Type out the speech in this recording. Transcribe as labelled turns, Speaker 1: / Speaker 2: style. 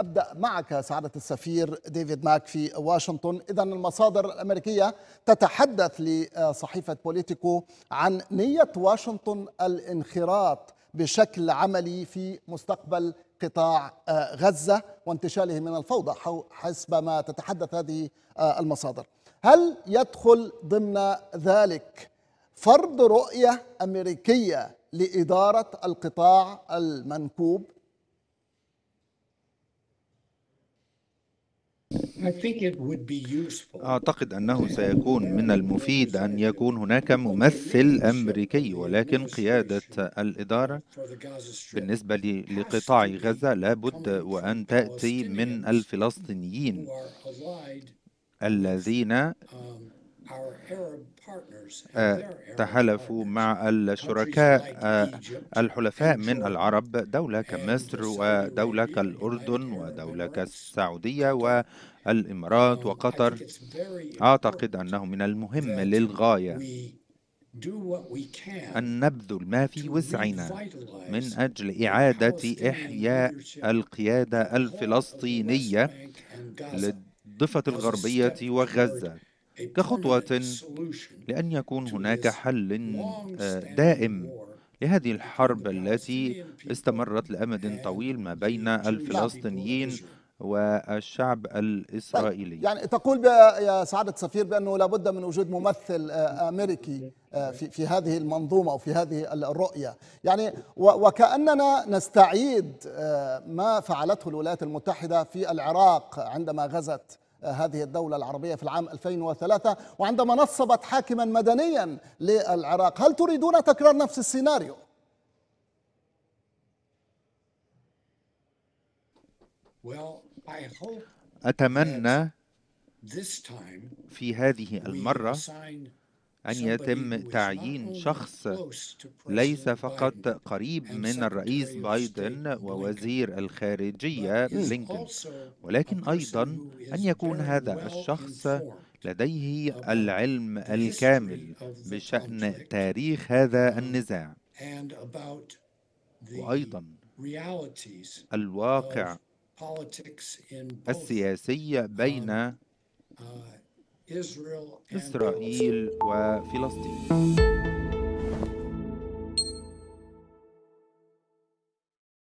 Speaker 1: أبدأ معك سعادة السفير ديفيد ماك في واشنطن. إذا المصادر الأمريكية تتحدث لصحيفة بوليتيكو عن نية واشنطن الانخراط بشكل عملي في مستقبل قطاع غزة وانتشاله من الفوضى حسب ما تتحدث هذه المصادر. هل يدخل ضمن ذلك فرض رؤية أمريكية لإدارة القطاع المنكوب؟
Speaker 2: أعتقد أنه سيكون من المفيد أن يكون هناك ممثل أمريكي ولكن قيادة الإدارة بالنسبة لقطاع غزة لابد وأن تأتي من الفلسطينيين الذين تحالفوا مع الشركاء الحلفاء من العرب دولة كمصر ودولة كالأردن ودولة كالسعودية والإمارات وقطر. أعتقد أنه من المهم للغاية أن نبذل ما في وسعنا من أجل إعادة إحياء القيادة الفلسطينية للضفة الغربية وغزة. كخطوة لأن يكون هناك حل دائم لهذه الحرب التي استمرت لأمد طويل ما بين الفلسطينيين والشعب الإسرائيلي.
Speaker 1: يعني تقول يا سعادة السفير بأنه لابد من وجود ممثل أمريكي في, في هذه المنظومة أو في هذه الرؤية. يعني وكأننا نستعيد ما فعلته الولايات المتحدة في العراق عندما غزت. هذه الدولة العربية في العام 2003 وعندما نصبت حاكما مدنيا للعراق هل تريدون تكرار نفس السيناريو؟
Speaker 2: أتمنى في هذه المرة أن يتم تعيين شخص ليس فقط قريب من الرئيس بايدن ووزير الخارجية بلينكن ولكن أيضا أن يكون هذا الشخص لديه العلم الكامل بشأن تاريخ هذا النزاع. وأيضا الواقع السياسي بين إسرائيل وفلسطين.